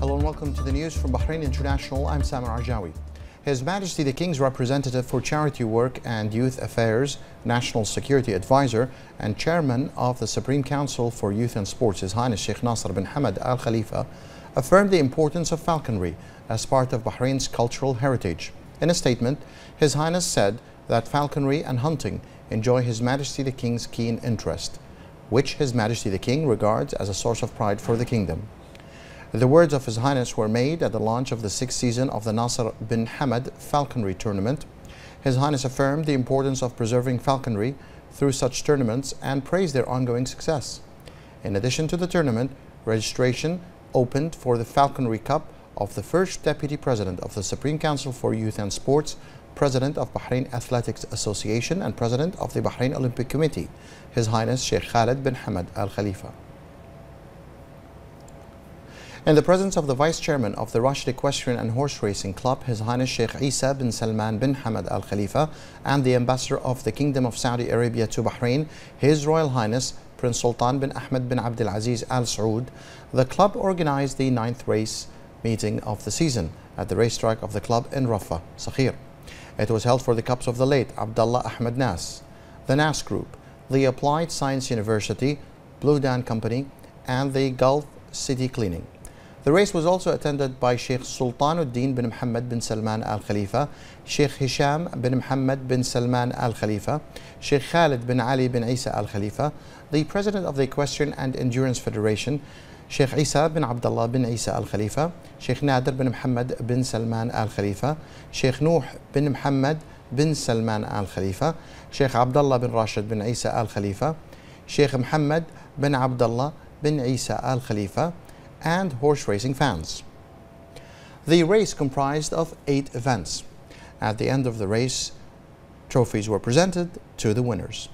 Hello and welcome to the news from Bahrain International. I'm Samar Arjawi. His Majesty the King's representative for charity work and youth affairs, national security advisor, and chairman of the Supreme Council for Youth and Sports, His Highness Sheikh Nasser bin Hamad Al Khalifa, affirmed the importance of falconry as part of Bahrain's cultural heritage. In a statement, His Highness said that falconry and hunting enjoy His Majesty the King's keen interest, which His Majesty the King regards as a source of pride for the kingdom. The words of His Highness were made at the launch of the sixth season of the Nasser bin Hamad Falconry Tournament. His Highness affirmed the importance of preserving falconry through such tournaments and praised their ongoing success. In addition to the tournament, registration opened for the Falconry Cup of the first Deputy President of the Supreme Council for Youth and Sports, President of Bahrain Athletics Association and President of the Bahrain Olympic Committee, His Highness Sheikh Khalid bin Hamad Al Khalifa. In the presence of the Vice Chairman of the Rashid Equestrian and Horse Racing Club, His Highness Sheikh Isa bin Salman bin Hamad Al Khalifa, and the Ambassador of the Kingdom of Saudi Arabia to Bahrain, His Royal Highness Prince Sultan bin Ahmed bin Abdulaziz Al Saud, the club organized the ninth race meeting of the season at the racetrack of the club in Rafah, Sakhir. It was held for the cups of the late Abdullah Ahmed Nass, the Nass Group, the Applied Science University, Blue Dan Company, and the Gulf City Cleaning. The race was also attended by Sheikh Sultanuddin bin Muhammad bin Salman Al Khalifa, Sheikh Hisham bin Muhammad bin Salman Al Khalifa, Sheikh Khalid bin Ali bin Isa Al Khalifa, the President of the Equestrian and Endurance Federation, Sheikh Isa bin Abdullah bin Isa Al Khalifa, Sheikh Nader bin Muhammad bin Salman Al Khalifa, Sheikh Nuh bin Muhammad bin Salman Al Khalifa, Sheikh Abdullah bin Rashid bin Isa Al Khalifa, Sheikh Muhammad bin Abdullah bin Isa Al Khalifa, and horse racing fans. The race comprised of eight events. At the end of the race, trophies were presented to the winners.